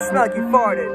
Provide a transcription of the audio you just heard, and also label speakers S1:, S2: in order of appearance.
S1: smell like you farted.